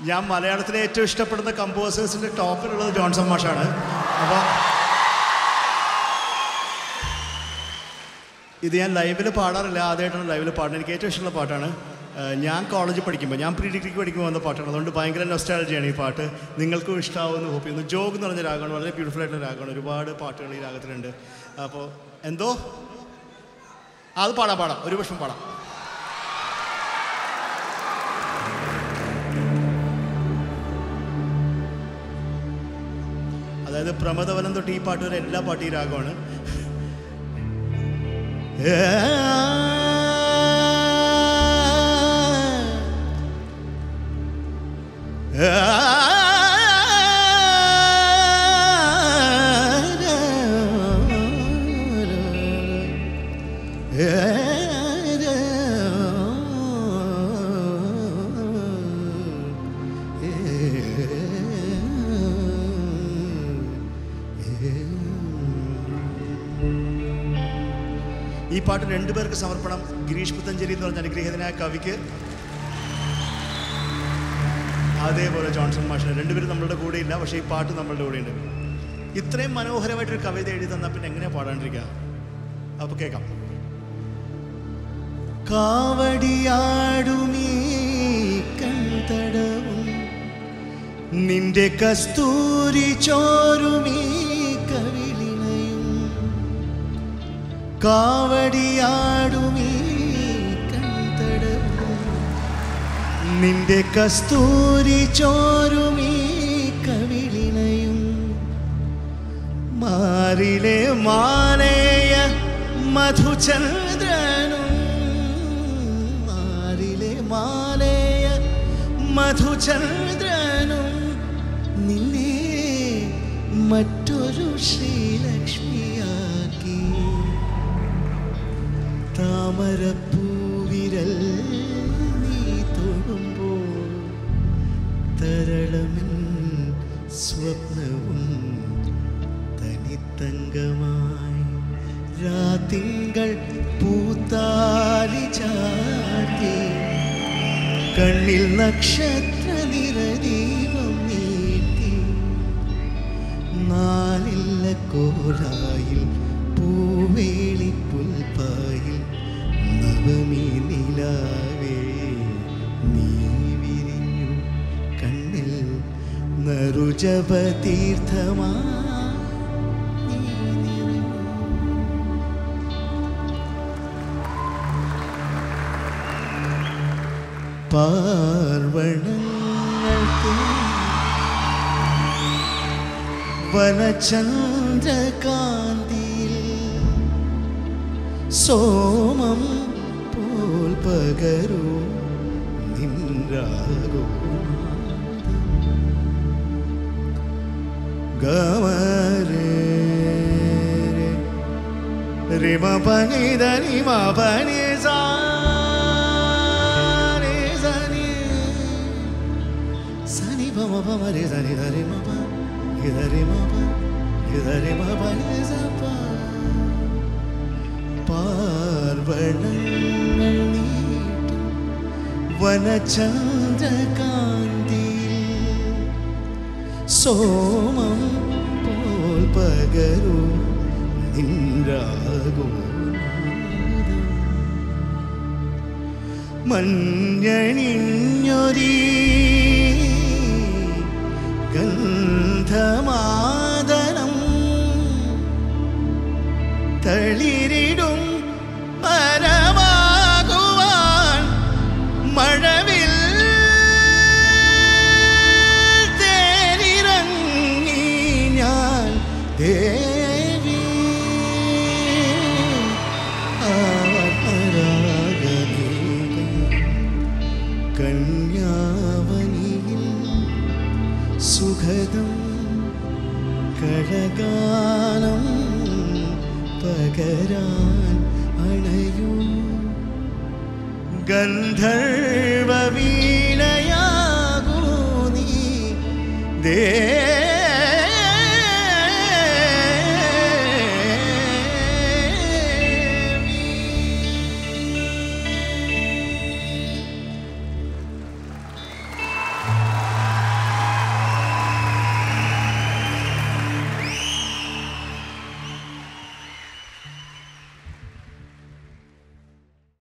ഞാൻ മലയാളത്തിലെ ഏറ്റവും ഇഷ്ടപ്പെടുന്ന കമ്പോസേഴ്സിന്റെ ടോപ്പിലുള്ളത് ജോൺസൺ മാഷാണ്. അപ്പോൾ ഇത് ഞാൻ ലൈവിൽ പാടാറില്ല. ആദ്യമായിട്ടാണ് ലൈവിൽ പാടുന്നത്. എനിക്ക് ഏറ്റവും ഇഷ്ടമുള്ള പാട്ടാണ്. ഞാൻ കോളേജിൽ പഠിക്കുമ്പോൾ ഞാൻ പ്രീ ഡിഗ്രിക്ക് പഠിക്കുമ്പോൾ വന്ന പാട്ടാണ്. അതുകൊണ്ട് ഭയങ്കര നൊസ്റ്റാളജിയാണ് ഈ പാട്ട്. നിങ്ങൾക്കും ഇഷ്ടമാവുമെന്ന് ഹോപ്പ് ചെയ്യുന്നു. ജോഗ് എന്ന് പറഞ്ഞ രാഗമാണ് വളരെ ബ്യൂട്ടിഫുൾ ആയിട്ടുള്ള രാഗമാണ്. ഒരുപാട് പാട്ടുകൾ ഈ രാഗത്തിലുണ്ട്. അപ്പോൾ എന്തോ? അത് പാടാം പാടാം. ഒരു വർഷം പാടാം. അതായത് പ്രമദവനം തൊട്ട് ഈ പാട്ട് വരെ എല്ലാ പാട്ടും രാഗമാണ്. ഈ പാട്ട് രണ്ടുപേർക്ക് സമർപ്പണം. ഗിരീഷ് പുത്തഞ്ചേരി എന്ന് പറഞ്ഞ അനുഗ്രഹീതനായ കവിക്ക്. അതേപോലെ ജോൺസൺ മാഷിന് രണ്ടുപേരും നമ്മളുടെ കൂടെ ഇല്ല പക്ഷേ ഈ പാട്ട് നമ്മളുടെ കൂടെ ഉണ്ട്. ഇത്രയും മനോഹരമായിട്ടൊരു കവിത എഴുതി തന്നാൽ പിന്നെ എങ്ങനെ പാടാണ്ടിരിക്കുക അപ്പൊ കേൾക്കാം. കാവടിയാടുമീ നിന്റെ കസ്തൂരി ചോരുമീ നിന്റെ കസ്തൂരി ചോരുമീ കവിളിണയും. മാറിലെ മാനേയ മധുചന്ദ്രനും. മാറിലെ മാനേയ മധുചന്ദ്രനും. നിന്നെ മറ്റൊരു ശ്രീലക്ഷ്മിയാക്കി തരളമിൻ സ്വപ്നവും തനിത്തങ്കമായി. രാതിങ്കൾ പൂത്താലി ചാർത്തി. കണ്ണിൽ നക്ഷത്ര നിറദീപം നീട്ടി. നാലില്ല കോലായിൽ നറുജപതീർത്ഥമാ നീ നിറഞ്ഞു. പാർവണങ്ങൾക്ക് സോമം പോൽ പകരൂ ri ma pa ni da ni ma pa ni sa ni sa ni sa ni pa ma pa ma re sa ni da re ma pa ni da re ma pa ni da re ma pa ni sa pa பார்வணி வனச்சந்திரகாந்த் സോമം പോൽ പകരൂ നിന്റാകോ മഞ്ഞണിഞ്ഞൊരീ ഗന്ധമാദനം सुखदं कळगानं णयु गन्धर्वीनया गुणि दे